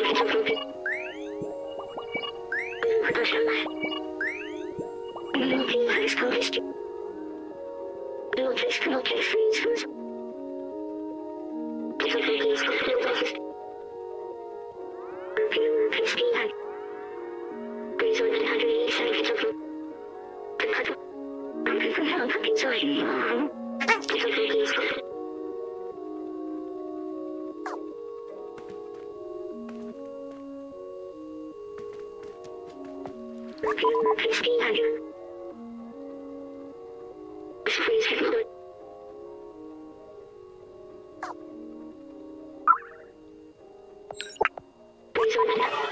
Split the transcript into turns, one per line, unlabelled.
Thank you. 異常なら